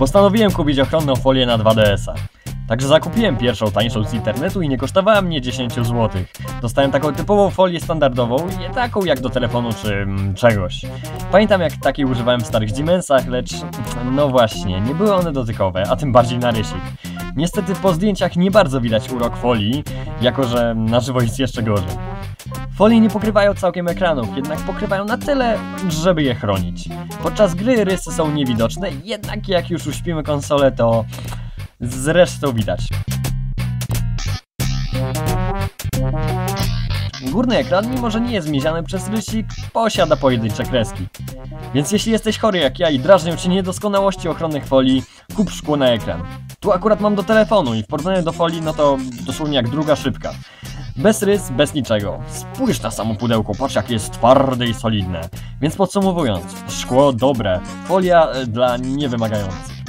Postanowiłem kupić ochronną folię na 2DS-a. Także zakupiłem pierwszą tańszą z internetu i nie kosztowała mnie 10 zł. Dostałem taką typową folię standardową, nie taką jak do telefonu czy mm, czegoś. Pamiętam jak takiej używałem w starych Dimensach, lecz no właśnie, nie były one dotykowe, a tym bardziej na rysik. Niestety po zdjęciach nie bardzo widać urok folii, jako że na żywo jest jeszcze gorzej. Folie nie pokrywają całkiem ekranów, jednak pokrywają na tyle, żeby je chronić. Podczas gry rysy są niewidoczne, jednak jak już uśpimy konsolę, to zresztą widać. Górny ekran, mimo że nie jest miedziany przez rysik, posiada pojedyncze kreski. Więc jeśli jesteś chory jak ja i drażnią cię niedoskonałości ochronnych folii, kup szkło na ekran. Tu akurat mam do telefonu i w porównaniu do folii, no to dosłownie jak druga szybka. Bez rys, bez niczego. Spójrz na samo pudełko, patrz jakie jest twarde i solidne. Więc podsumowując, szkło dobre, folia e, dla niewymagających.